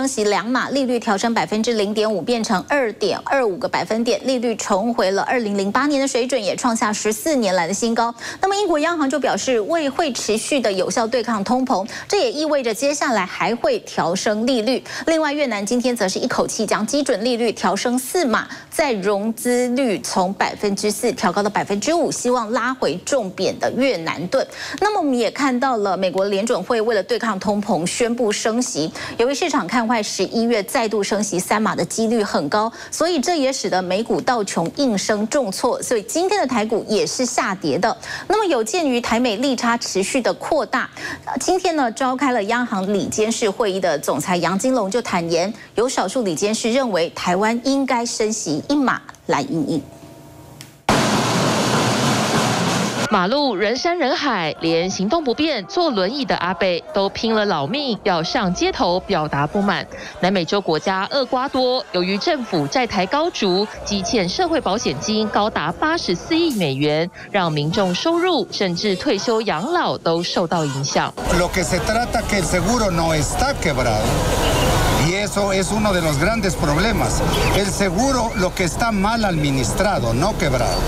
升息两码，利率调升百分之零点五，变成二点二五个百分点，利率重回了二零零八年的水准，也创下十四年来的新高。那么英国央行就表示，为会持续的有效对抗通膨，这也意味着接下来还会调升利率。另外，越南今天则是一口气将基准利率调升四码，在融资率从百分之四调高到百分之五，希望拉回重贬的越南盾。那么我们也看到了，美国联准会为了对抗通膨，宣布升息。由于市场看快十一月再度升息三码的几率很高，所以这也使得美股道琼应声重挫，所以今天的台股也是下跌的。那么有鉴于台美利差持续的扩大，今天呢召开了央行里监事会议的总裁杨金龙就坦言，有少数里监事认为台湾应该升息一码来应应。马路人山人海，连行动不便、坐轮椅的阿贝都拼了老命要上街头表达不满。南美洲国家厄瓜多，由于政府债台高筑，积欠社会保险金高达八十四亿美元，让民众收入甚至退休养老都受到影响。Lo que se trata que el seguro está quebrado y eso es uno de los grandes problemas. El seguro lo que está mal administrado, no quebrado.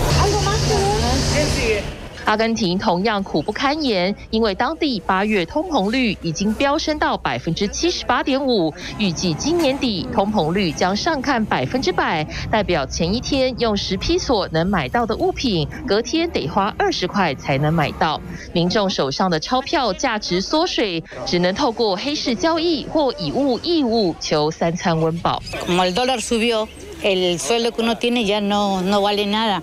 阿根廷同样苦不堪言，因为当地八月通膨率已经飙升到百分之七十八点五，预计今年底通膨率将上看百分之百，代表前一天用十披索能买到的物品，隔天得花二十块才能买到。民众手上的钞票价值缩水，只能透过黑市交易或以物易物求三餐温饱。el sueldo que uno tiene ya no, no vale nada.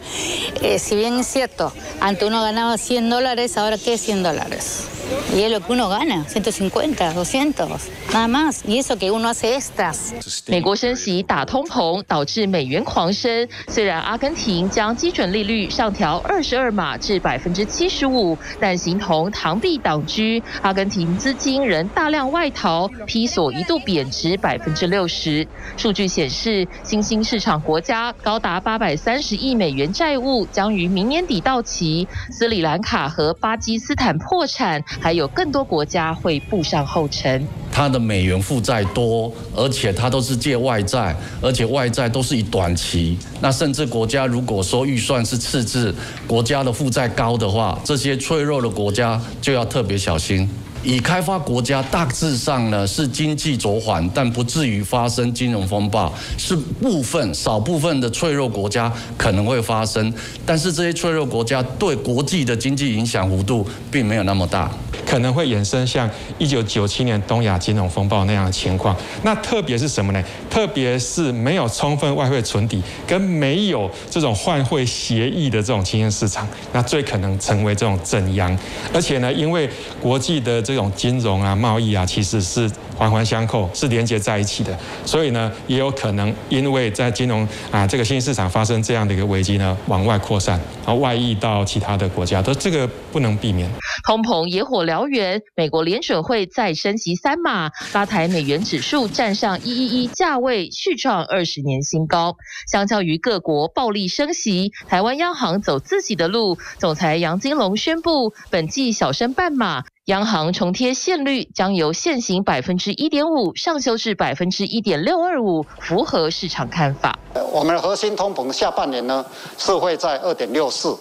Eh, si bien es cierto, antes uno ganaba 100 dólares, ahora ¿qué es 100 dólares? Y es lo que uno gana, 150, 200, nada más. Y eso que uno hace extras. 美国升息打通膨，导致美元狂升。虽然阿根廷将基准利率上调二十二码至百分之七十五，但形同螳臂挡车，阿根廷资金仍大量外逃，披索一度贬值百分之六十。数据显示，新兴 市场国家高达八百三十亿美元债务将于明年底到期，斯里兰卡和巴基斯坦破产。还有更多国家会步上后尘。它的美元负债多，而且它都是借外债，而且外债都是以短期。那甚至国家如果说预算是赤字，国家的负债高的话，这些脆弱的国家就要特别小心。已开发国家大致上呢是经济走缓，但不至于发生金融风暴。是部分少部分的脆弱国家可能会发生，但是这些脆弱国家对国际的经济影响幅度并没有那么大。可能会衍生像一九九七年东亚金融风暴那样的情况。那特别是什么呢？特别是没有充分外汇存底，跟没有这种换汇协议的这种新兴市场，那最可能成为这种正央。而且呢，因为国际的这种金融啊、贸易啊，其实是环环相扣，是连接在一起的。所以呢，也有可能因为在金融啊这个新兴市场发生这样的一个危机呢，往外扩散，然后外溢到其他的国家，都这个不能避免。通膨野火燎原，美国联准会再升息三码，拉抬美元指数站上一一一价位，续创二十年新高。相较于各国暴力升息，台湾央行走自己的路。总裁杨金龙宣布，本季小升半码，央行重贴现率将由现行百分之一点五上修至百分之一点六二五，符合市场看法。我们的核心通膨下半年呢是会在二点六四，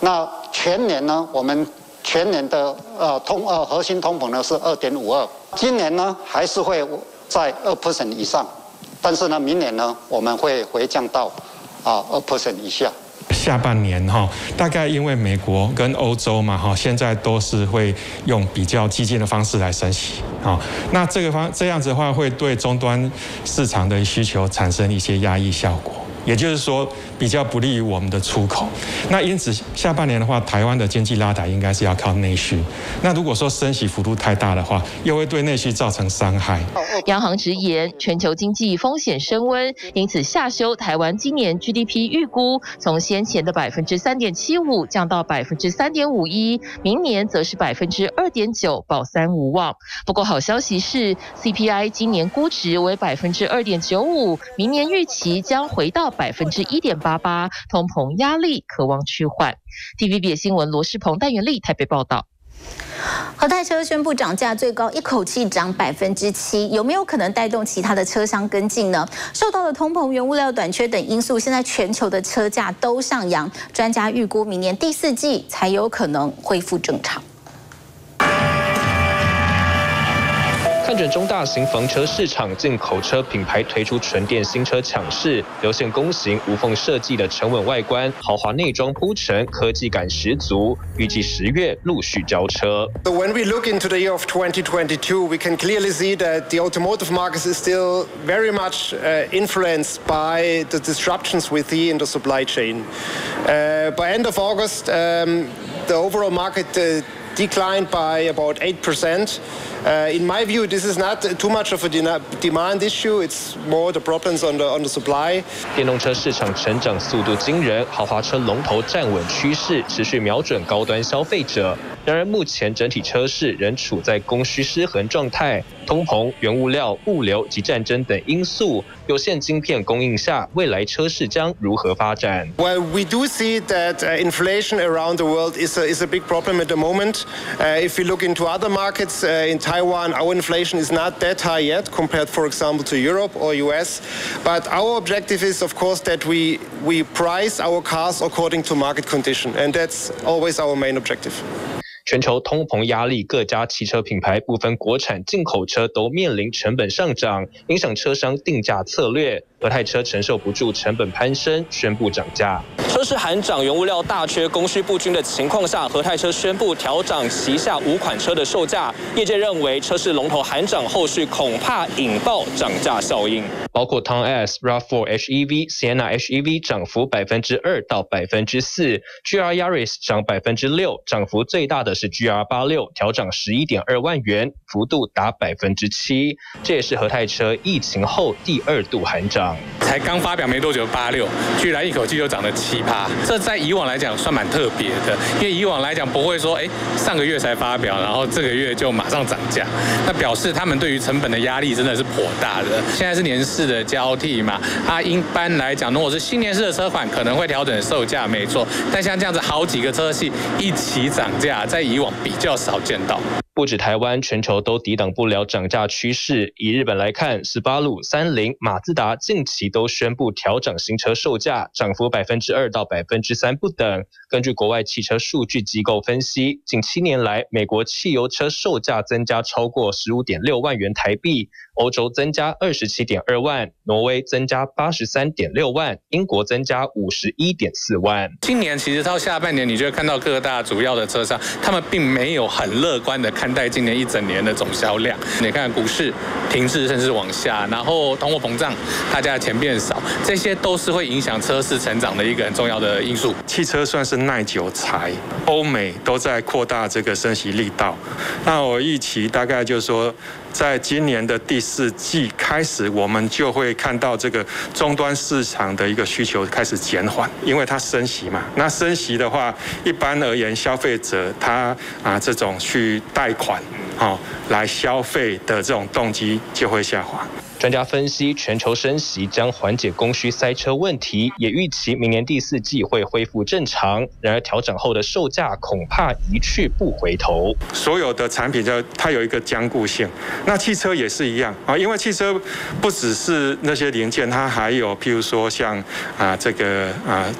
那全年呢我们。全年的呃通呃核心通膨呢是二点五二，今年呢还是会在二 percent 以上，但是呢明年呢我们会回降到啊二 percent 以下。下半年哈，大概因为美国跟欧洲嘛哈，现在都是会用比较激进的方式来升息啊，那这个方这样子的话会对终端市场的需求产生一些压抑效果。也就是说，比较不利于我们的出口。那因此，下半年的话，台湾的经济拉抬应该是要靠内需。那如果说升息幅度太大的话，又会对内需造成伤害。央行直言，全球经济风险升温，因此下修台湾今年 GDP 预估，从先前的百分之三点七五降到百分之三点五一，明年则是百分之二点九，保三无望。不过好消息是，CPI 今年估值为百分之二点九五，明年预期将回到。百分之一点八八，通膨压力渴望趋缓。TVB 新闻罗世鹏、戴元丽台北报道。和泰车宣布涨价，最高一口气涨百分之七，有没有可能带动其他的车商跟进呢？受到了通膨、原物料短缺等因素，现在全球的车价都上扬，专家预估明年第四季才有可能恢复正常。看准中大型房车市场，进口车品牌推出纯电新车抢势，流线弓形无缝设计的沉稳外观，豪华内装铺陈，科技感十足。预计十月陆续交车。So when we look into the year of 2022, we can clearly see that the automotive market is still very much uh, influenced by the disruptions we see in the supply chain. Uh, by end of August, um, the overall market uh, declined by about 8%. Uh, in my view, this is not too much of a demand issue. It's more the problems on the on the supply. 电动车市场成长速度惊人，豪华车龙头站稳趋势，持续瞄准高端消费者。然而，目前整体车市仍处在供需失衡状态，通膨、原物料、物流及战争等因素，有限晶片供应下，未来车市将如何发展？Well, we do see that inflation around the world is a is a big problem at the moment. If we look into other markets in Taiwan, our inflation is not that high yet compared, for example, to Europe or US. But our objective is, of course, that we we price our cars according to market condition, and that's always our main objective. 全球通膨压力，各家汽车品牌部分国产、进口车都面临成本上涨，影响车商定价策略。和泰车承受不住成本攀升，宣布涨价。车市含涨、原物料大缺、供需不均的情况下，和泰车宣布调涨旗下五款车的售价。业界认为，车市龙头含涨，后续恐怕引爆涨价效应。包括 Town S、Rav4 HEV、Sienna HEV 涨幅百分之二到百分之四，GR Yaris 涨百分之六，涨幅最大的是 GR 八六，调涨十一点二万元，幅度达百分之七。这也是和泰车疫情后第二度喊涨。才刚发表没多久，八六居然一口气就涨了七趴，这在以往来讲算蛮特别的，因为以往来讲不会说，哎，上个月才发表，然后这个月就马上涨价，那表示他们对于成本的压力真的是颇大的。现在是年式的交替嘛，它一般来讲，如果是新年式的车款，可能会调整售价，没错，但像这样子好几个车系一起涨价，在以往比较少见到。不止台湾，全球都抵挡不了涨价趋势。以日本来看，斯巴鲁、三菱、马自达近期都都宣布调整新车售价，涨幅百分之二到百分之三不等。根据国外汽车数据机构分析，近七年来，美国汽油车售价增加超过十五点六万元台币。欧洲增加二十七点二万，挪威增加八十三点六万，英国增加五十一点四万。今年其实到下半年，你就会看到各大主要的车商，他们并没有很乐观的看待今年一整年的总销量。你看股市停滞甚至往下，然后通货膨胀，大家的钱变少，这些都是会影响车市成长的一个很重要的因素。汽车算是耐久材，欧美都在扩大这个升息力道。那我预期大概就是说。在今年的第四季开始，我们就会看到这个终端市场的一个需求开始减缓，因为它升息嘛。那升息的话，一般而言，消费者他啊这种去贷款，哦来消费的这种动机就会下滑。专家分析，全球升息将缓解供需塞车问题，也预期明年第四季会恢复正常。然而，调整后的售价恐怕一去不回头。所有的产品就它有一个坚固性，那汽车也是一样啊，因为汽车不只是那些零件，它还有譬如说像啊这个啊。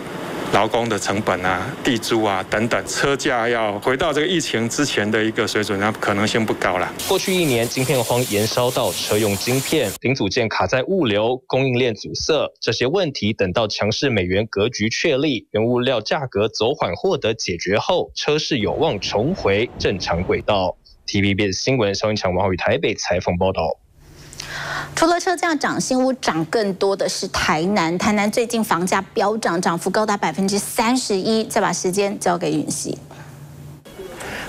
劳工的成本啊、地租啊等等，车价要回到这个疫情之前的一个水准，那可能性不高了。过去一年，晶片荒延烧到车用晶片零组件卡在物流供应链阻塞这些问题，等到强势美元格局确立，原物料价格走缓获得解决后，车市有望重回正常轨道。TVB 新闻肖云强、王宇台北采访报道。除了车价涨，新屋涨更多的是台南。台南最近房价飙涨，涨幅高达百分之三十一。再把时间交给允熙。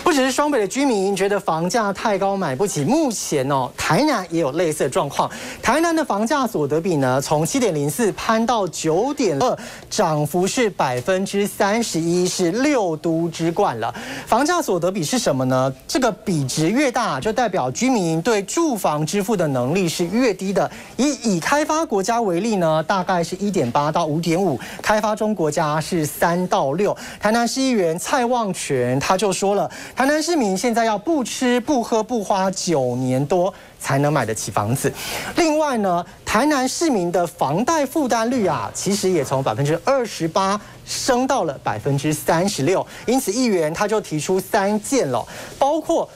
不只是双北的居民觉得房价太高买不起，目前哦，台南也有类似的状况。台南的房价所得比呢，从七点零四攀到九点二，涨幅是百分之三十一，是六都之冠了。房价所得比是什么呢？这个比值越大，就代表居民对住房支付的能力是越低的。以已开发国家为例呢，大概是一点八到五点五，开发中国家是三到六。台南市议员蔡旺全他就说了，台南市民现在要不吃不喝不花九年多才能买得起房子。另外呢，台南市民的房贷负担率啊，其实也从百分之二十八升到了百分之三十六。因此，议员他就提出三件了，包括。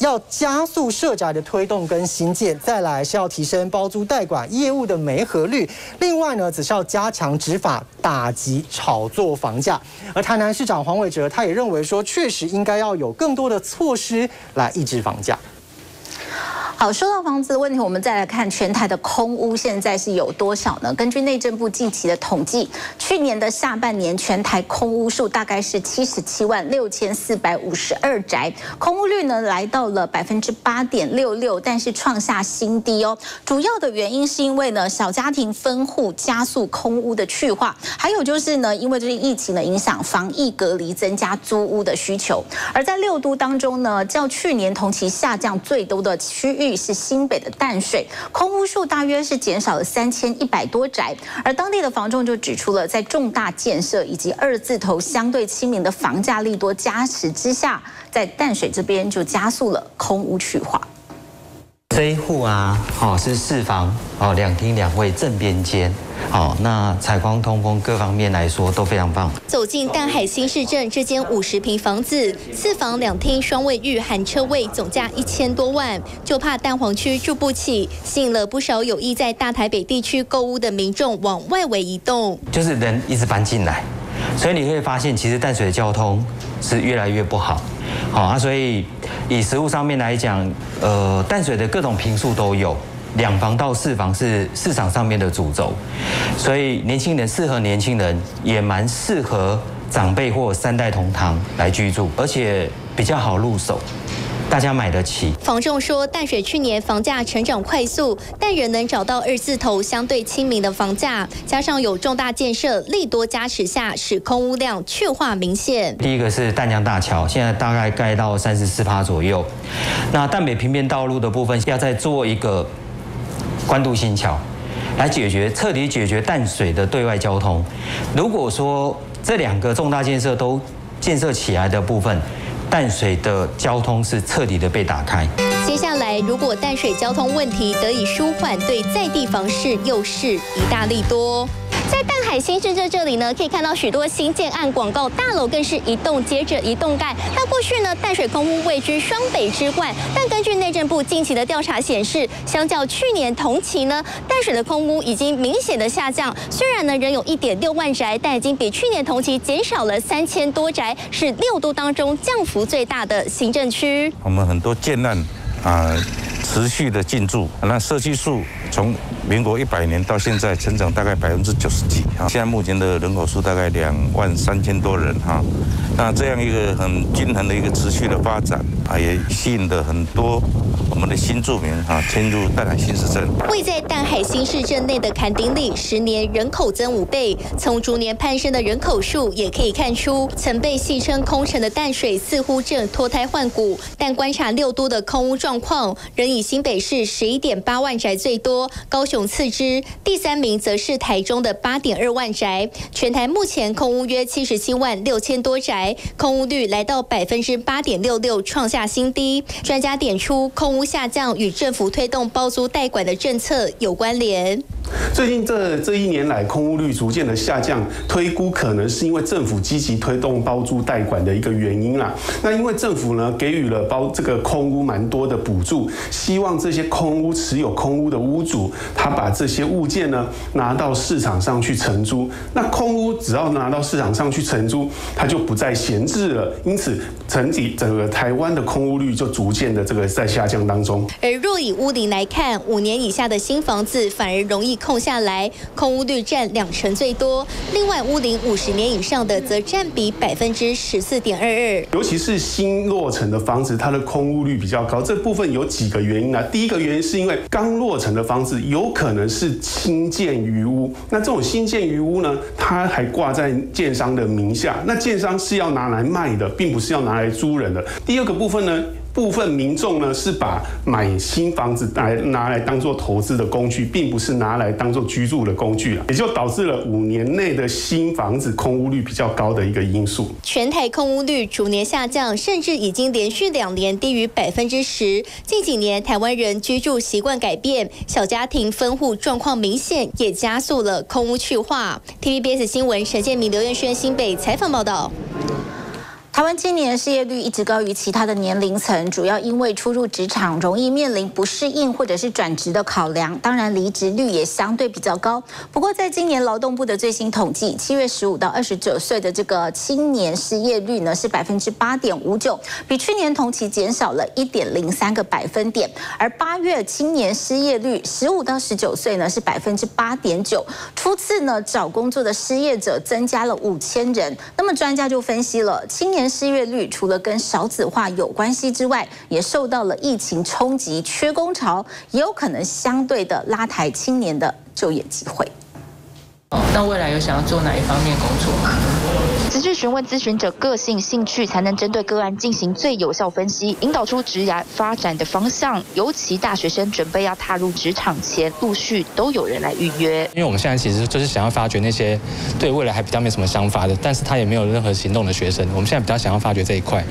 要加速社宅的推动跟新建，再来是要提升包租代管业务的媒合率。另外呢，只是要加强执法，打击炒作房价。而台南市长黄伟哲他也认为说，确实应该要有更多的措施来抑制房价。好，说到房子的问题，我们再来看全台的空屋现在是有多少呢？根据内政部近期的统计，去年的下半年全台空屋数大概是七十七万六千四百五十二宅，空屋率呢来到了百分之八点六六，但是创下新低哦。主要的原因是因为呢小家庭分户加速空屋的去化，还有就是呢因为这些疫情的影响，防疫隔离增加租屋的需求。而在六都当中呢，较去年同期下降最多的区域。是新北的淡水，空屋数大约是减少了三千一百多宅，而当地的房仲就指出了，在重大建设以及二字头相对亲民的房价利多加持之下，在淡水这边就加速了空屋去化。这一户啊，哦是四房哦，两厅两卫正边间。好，那采光、通风各方面来说都非常棒。走进淡海新市镇这间五十平房子，四房两厅双卫浴含车位，总价一千多万，就怕蛋黄区住不起，吸引了不少有意在大台北地区购物的民众往外围移动。就是人一直搬进来，所以你会发现，其实淡水的交通是越来越不好。好啊，所以以食物上面来讲，呃，淡水的各种平数都有。两房到四房是市场上面的主轴，所以年轻人适合年轻人，也蛮适合长辈或三代同堂来居住，而且比较好入手。大家买得起。房仲说，淡水去年房价成长快速，但仍能找到二字头相对亲民的房价，加上有重大建设利多加持下，使空屋量确化明显。第一个是淡江大桥，现在大概盖到三十四趴左右。那淡北平面道路的部分，要再做一个关渡新桥，来解决彻底解决淡水的对外交通。如果说这两个重大建设都建设起来的部分，淡水的交通是彻底的被打开。接下来，如果淡水交通问题得以舒缓，对在地房市又是一大利多。在淡海新市镇这里呢，可以看到许多新建案广告大楼，更是一栋接着一栋盖。那过去呢，淡水空屋位居双北之冠，但根据内政部近期的调查显示，相较去年同期呢，淡水的空屋已经明显的下降。虽然呢仍有一点六万宅，但已经比去年同期减少了三千多宅，是六都当中降幅最大的行政区。我们很多建案啊，持续的进驻，那设计数。从民国一百年到现在，成长大概百分之九十几啊。现在目前的人口数大概两万三千多人哈。那这样一个很均衡的一个持续的发展啊，也吸引了很多我们的新住民啊迁入淡海新市镇。位在淡海新市镇内的坎丁里，十年人口增五倍。从逐年攀升的人口数也可以看出，曾被戏称空城的淡水似乎正脱胎换骨。但观察六都的空屋状况，仍以新北市十一点八万宅最多。高雄次之，第三名则是台中的八点二万宅。全台目前空屋约七十七万六千多宅，空屋率来到百分之八点六六，创下新低。专家点出，空屋下降与政府推动包租代管的政策有关联。最近这这一年来，空屋率逐渐的下降，推估可能是因为政府积极推动包租代管的一个原因啦。那因为政府呢给予了包这个空屋蛮多的补助，希望这些空屋持有空屋的屋主，他把这些物件呢拿到市场上去承租。那空屋只要拿到市场上去承租，它就不再闲置了。因此，整体整个台湾的空屋率就逐渐的这个在下降当中。而若以屋龄来看，五年以下的新房子反而容易。空下来，空屋率占两成最多。另外，屋龄五十年以上的则占比百分之十四点二二。尤其是新落成的房子，它的空屋率比较高。这部分有几个原因啊？第一个原因是因为刚落成的房子有可能是新建余屋，那这种新建余屋呢，它还挂在建商的名下，那建商是要拿来卖的，并不是要拿来租人的。第二个部分呢？部分民众呢是把买新房子来拿来当做投资的工具，并不是拿来当做居住的工具了，也就导致了五年内的新房子空屋率比较高的一个因素。全台空屋率逐年下降，甚至已经连续两年低于百分之十。近几年台湾人居住习惯改变，小家庭分户状况明显，也加速了空屋去化。TVBS 新闻陈建明、刘彦轩新北采访报道。台湾今年失业率一直高于其他的年龄层，主要因为初入职场容易面临不适应或者是转职的考量，当然离职率也相对比较高。不过，在今年劳动部的最新统计，七月十五到二十九岁的这个青年失业率呢是百分之八点五九，比去年同期减少了一点零三个百分点。而八月青年失业率十五到十九岁呢是百分之八点九，初次呢找工作的失业者增加了五千人。那么专家就分析了青年。失业率除了跟少子化有关系之外，也受到了疫情冲击，缺工潮也有可能相对的拉抬青年的就业机会。那未来有想要做哪一方面工作吗？仔细询问咨询者个性、兴趣，才能针对个案进行最有效分析，引导出职涯发展的方向。尤其大学生准备要踏入职场前，陆续都有人来预约。因为我们现在其实就是想要发掘那些对未来还比较没什么想法的，但是他也没有任何行动的学生。我们现在比较想要发掘这一块，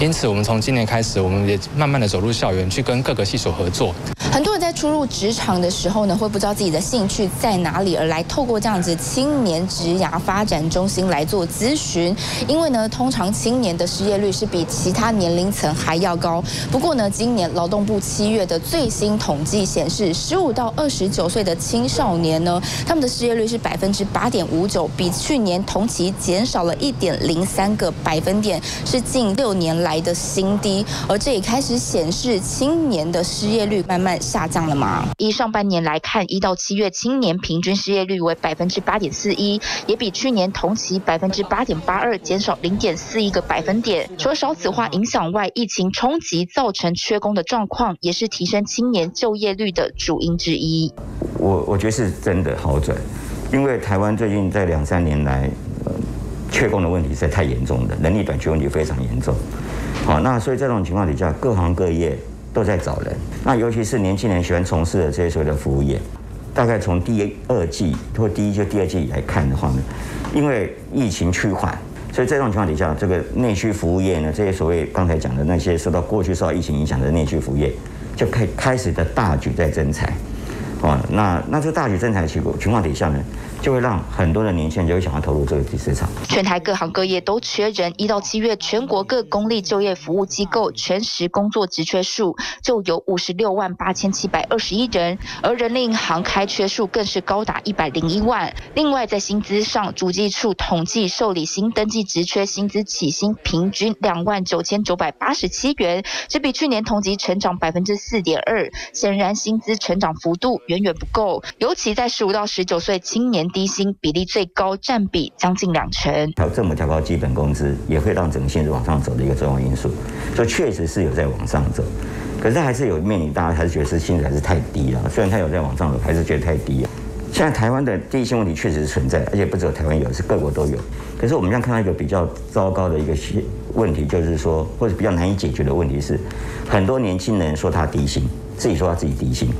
因此我们从今年开始，我们也慢慢的走入校园，去跟各个系所合作。很多人在初入职场的时候呢，会不知道自己的兴趣在哪里，而来透过这样子青年职涯发展中心来做咨询。因为呢，通常青年的失业率是比其他年龄层还要高。不过呢，今年劳动部七月的最新统计显示，十五到二十九岁的青少年呢，他们的失业率是百分之八点五九，比去年同期减少了一点零三个百分点，是近六年来的新低。而这也开始显示青年的失业率慢慢。下降了吗？以上半年来看，一到七月青年平均失业率为百分之八点四一，也比去年同期百分之八点八二减少零点四一个百分点。除了少子化影响外，疫情冲击造成缺工的状况，也是提升青年就业率的主因之一。我我觉得是真的好转，因为台湾最近在两三年来，呃，缺工的问题实在太严重了，人力短缺问题非常严重。好，那所以这种情况底下，各行各业。都在找人，那尤其是年轻人喜欢从事的这些所谓的服务业，大概从第二季或第一季、第二季来看的话呢，因为疫情趋缓，所以在这种情况底下，这个内需服务业呢，这些所谓刚才讲的那些受到过去受到疫情影响的内需服务业，就开开始的大举在增产，哦，那那这大举增财的情情况底下呢？就会让很多的年轻人就会想要投入这个市场。全台各行各业都缺人，一到七月，全国各公立就业服务机构全时工作职缺数就有五十六万八千七百二十一人，而人力银行开缺数更是高达一百零一万。另外，在薪资上，主计处统计受理新登记职缺薪资起薪平均两万九千九百八十七元，只比去年同期成长百分之四点二。显然，薪资成长幅度远远不够，尤其在十五到十九岁青年。低薪比例最高，占比将近两成。调政府调高基本工资，也会让整个薪资往上走的一个重要因素。所以确实是有在往上走，可是还是有面临大家还是觉得是薪资还是太低了。虽然它有在往上走，还是觉得太低了。现在台湾的低薪问题确实是存在，而且不只有台湾有，是各国都有。可是我们现在看到一个比较糟糕的一个问题，就是说，或者比较难以解决的问题是，很多年轻人说他低薪，自己说他自己低薪，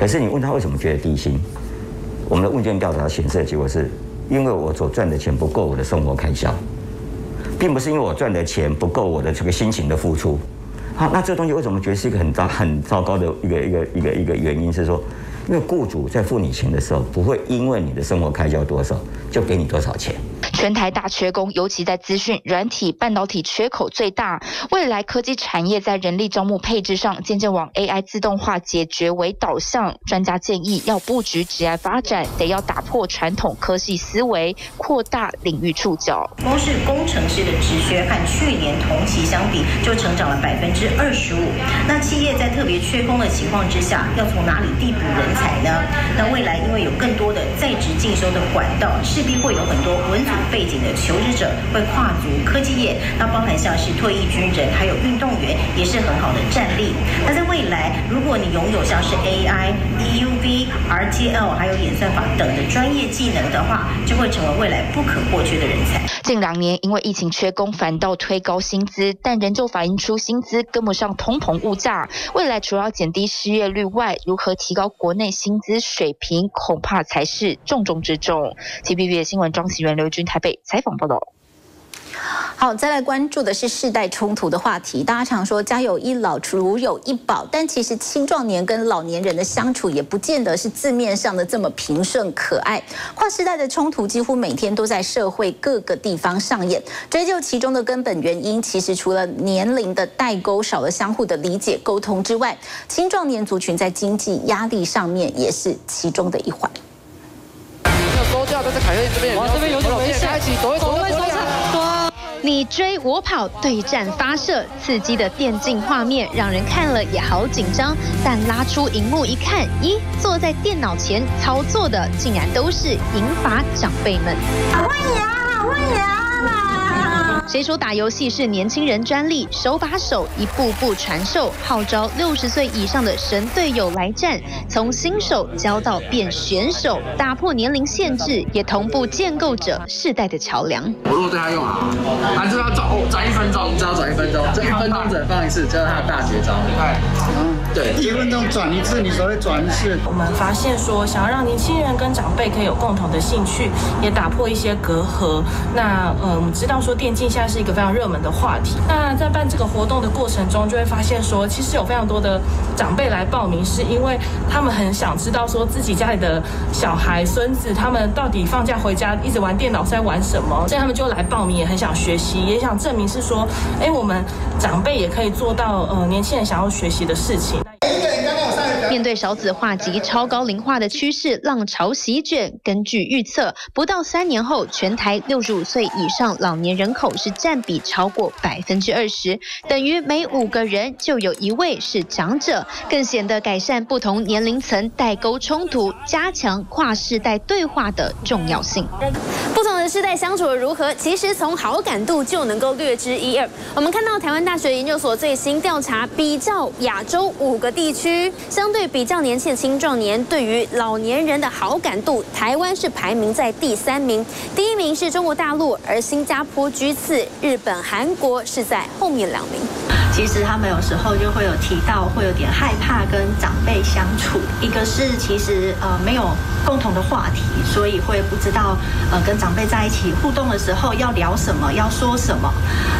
可是你问他为什么觉得低薪？我们的问卷调查显示的结果是，因为我所赚的钱不够我的生活开销，并不是因为我赚的钱不够我的这个辛勤的付出。好，那这东西为什么觉得是一个很糟、很糟糕的一个一个一个一个原因？是说，因为雇主在付你钱的时候，不会因为你的生活开销多少就给你多少钱。全台大缺工，尤其在资讯、软体、半导体缺口最大。未来科技产业在人力招募配置上，渐渐往 AI 自动化解决为导向。专家建议，要布局职业发展，得要打破传统科技思维，扩大领域触角。光是工程师的职缺和去年同期相比，就成长了百分之二十五。那企业在特别缺工的情况之下，要从哪里递补人才呢？那未来因为有更多的在职进修的管道，势必会有很多文组背景的求职者会跨足科技业。那包含像是退役军人，还有运动员，也是很好的战力。那在未来，如果你拥有像是 AI、EUV、RTL 还有演算法等的专业技能的话，就会成为未来不可或缺的人才。近两年因为疫情缺工，反倒推高薪资，但仍旧反映出薪资跟不上通膨物价。未来除了要减低失业率外，如何提高国内薪资水平，恐怕才是重中之重。TVB 新闻庄启源、刘军台北采访报道。好，再来关注的是世代冲突的话题。大家常说家有一老，如有一宝，但其实青壮年跟老年人的相处也不见得是字面上的这么平顺可爱。跨世代的冲突几乎每天都在社会各个地方上演。追究其中的根本原因，其实除了年龄的代沟少了相互的理解沟通之外，青壮年族群在经济压力上面也是其中的一环。收掉，但是凯特这边，哇，这边有点危险，躲一躲，躲一躲。你追我跑，对战发射，刺激的电竞画面让人看了也好紧张。但拉出荧幕一看，咦，坐在电脑前操作的竟然都是银发长辈们。好欢迎啊，好欢迎啊！谁说打游戏是年轻人专利？手把手，一步步传授，号召六十岁以上的神队友来战，从新手教到变选手，打破年龄限制，也同步建构着世代的桥梁。我如果对他用啊，他就要转哦，转一分钟，只要转一分钟，这一分钟只能放一次，这是他的大绝招。对，对，一分钟转一次，你所谓转一次。我们发现说，想要让年轻人跟长辈可以有共同的兴趣，也打破一些隔阂。那呃，我们知道说电竞现在是一个非常热门的话题。那在办这个活动的过程中，就会发现说，其实有非常多的长辈来报名，是因为他们很想知道说自己家里的小孩、孙子，他们到底放假回家一直玩电脑是在玩什么，所以他们就来报名，也很想学习，也想证明是说，哎，我们长辈也可以做到呃年轻人想要学习的事情。面对少子化及超高龄化的趋势浪潮席卷，根据预测，不到三年后，全台六十五岁以上老年人口是占比超过百分之二十，等于每五个人就有一位是长者，更显得改善不同年龄层代沟冲突、加强跨世代对话的重要性。不同的世代相处的如何，其实从好感度就能够略知一二。我们看到台湾大学研究所最新调查，比较亚洲五个地区，相对。对比较年轻的青壮年对于老年人的好感度，台湾是排名在第三名，第一名是中国大陆，而新加坡居次，日本、韩国是在后面两名。其实他们有时候就会有提到，会有点害怕跟长辈相处。一个是其实呃没有共同的话题，所以会不知道呃跟长辈在一起互动的时候要聊什么，要说什么。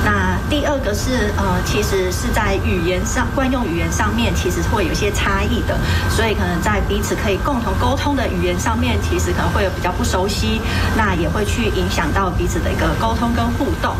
那第二个是呃其实是在语言上惯用语言上面，其实会有些差异的，所以可能在彼此可以共同沟通的语言上面，其实可能会有比较不熟悉，那也会去影响到彼此的一个沟通跟互动。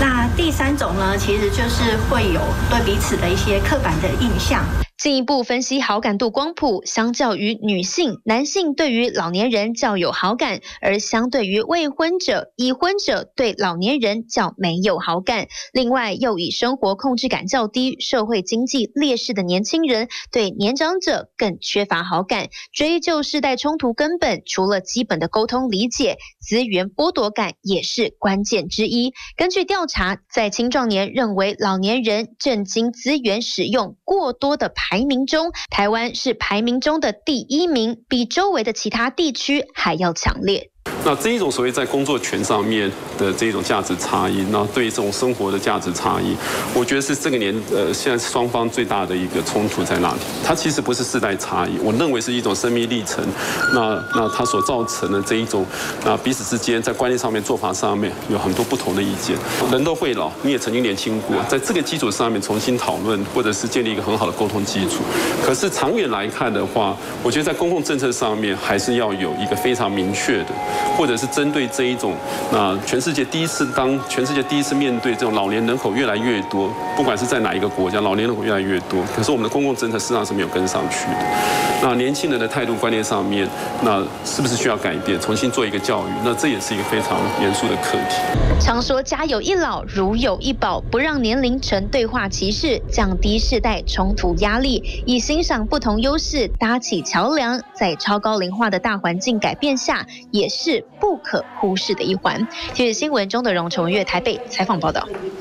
那第三种呢，其实就是会有。对彼此的一些刻板的印象。进一步分析好感度光谱，相较于女性，男性对于老年人较有好感，而相对于未婚者、已婚者对老年人较没有好感。另外，又以生活控制感较低、社会经济劣势的年轻人对年长者更缺乏好感。追究世代冲突根本，除了基本的沟通理解，资源剥夺感也是关键之一。根据调查，在青壮年认为老年人震惊资源使用过多的排排名中，台湾是排名中的第一名，比周围的其他地区还要强烈。那这一种所谓在工作权上面的这种价值差异，那对于这种生活的价值差异，我觉得是这个年呃现在双方最大的一个冲突在哪里？它其实不是世代差异，我认为是一种生命历程。那那它所造成的这一种那彼此之间在观念上面、做法上面有很多不同的意见。人都会老，你也曾经年轻过，在这个基础上面重新讨论，或者是建立一个很好的沟通基础。可是长远来看的话，我觉得在公共政策上面还是要有一个非常明确的。或者是针对这一种，那全世界第一次当全世界第一次面对这种老年人口越来越多，不管是在哪一个国家，老年人口越来越多，可是我们的公共政策事实上是没有跟上去的。那年轻人的态度观念上面，那是不是需要改变，重新做一个教育？那这也是一个非常严肃的课题。常说家有一老，如有一宝，不让年龄成对话歧视，降低世代冲突压力，以欣赏不同优势搭起桥梁，在超高龄化的大环境改变下，也是不可忽视的一环。今日新闻中的荣成月台北采访报道。